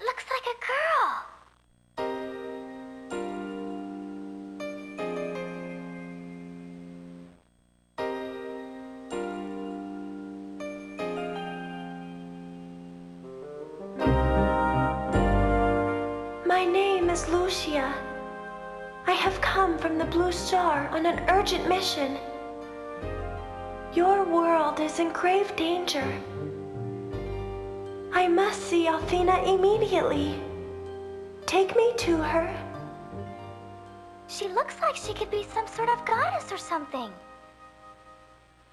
It looks like a girl. My name is Lucia. I have come from the Blue Star on an urgent mission. Your world is in grave danger. I must see Althena immediately. Take me to her. She looks like she could be some sort of goddess or something.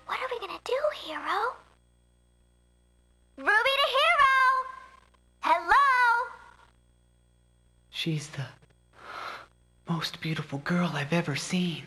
What are we gonna do, Hero? Ruby to Hero! Hello? She's the most beautiful girl I've ever seen.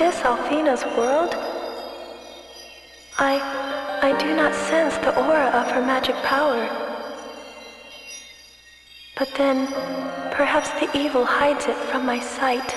This Althena's world? I. I do not sense the aura of her magic power. But then, perhaps the evil hides it from my sight.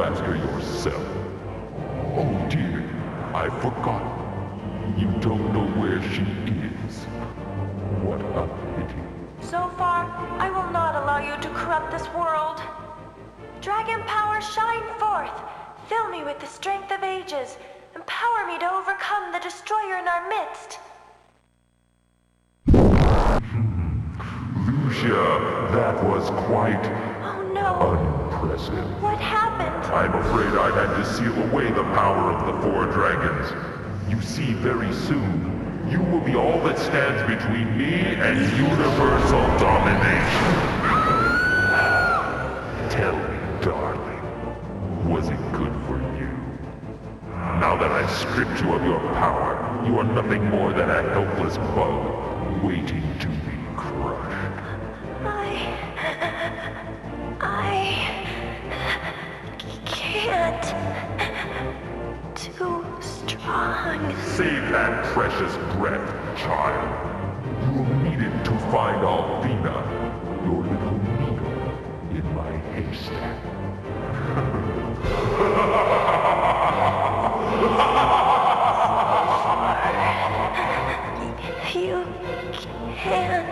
Ask her yourself? Oh dear, I forgot. You don't know where she is. What a pity. So far, I will not allow you to corrupt this world. Dragon power, shine forth. Fill me with the strength of ages. Empower me to overcome the destroyer in our midst. Hmm. Lucia, that was quite Oh no, unimpressive. what happened? I'm afraid I had to seal away the power of the four dragons. You see, very soon, you will be all that stands between me and universal domination. Tell me, darling, was it good for you? Now that I've stripped you of your power, you are nothing more than a helpless bug, waiting to Too strong. Save that precious breath, child. You will need it to find Althena, your little needle in my haystack. You can't.